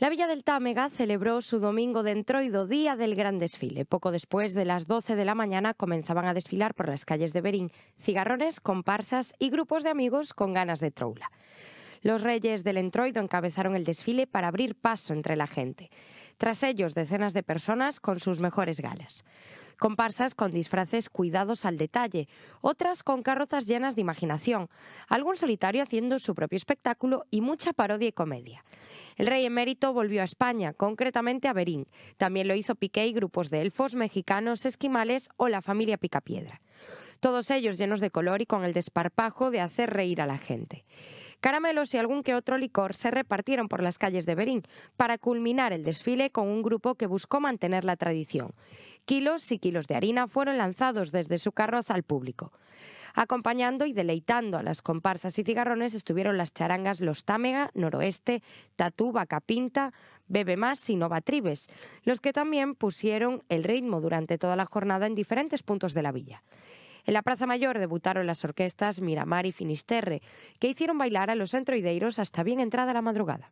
La Villa del Támega celebró su domingo de entroido, día del gran desfile. Poco después de las 12 de la mañana comenzaban a desfilar por las calles de Berín cigarrones, comparsas y grupos de amigos con ganas de troula. Los reyes del entroido encabezaron el desfile para abrir paso entre la gente. Tras ellos, decenas de personas con sus mejores galas comparsas con disfraces cuidados al detalle, otras con carrozas llenas de imaginación, algún solitario haciendo su propio espectáculo y mucha parodia y comedia. El rey emérito volvió a España, concretamente a Berín. También lo hizo Piqué y grupos de elfos, mexicanos, esquimales o la familia Picapiedra. Todos ellos llenos de color y con el desparpajo de hacer reír a la gente. Caramelos y algún que otro licor se repartieron por las calles de Berín para culminar el desfile con un grupo que buscó mantener la tradición. Kilos y kilos de harina fueron lanzados desde su carroza al público. Acompañando y deleitando a las comparsas y cigarrones estuvieron las charangas Los Támega, Noroeste, Tatú, Pinta, Bebe Más y Nova Tribes, los que también pusieron el ritmo durante toda la jornada en diferentes puntos de la villa. En la Plaza Mayor debutaron las orquestas Miramar y Finisterre, que hicieron bailar a los entroideiros hasta bien entrada la madrugada.